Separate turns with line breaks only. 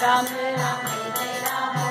Ram Ram Ram Ram.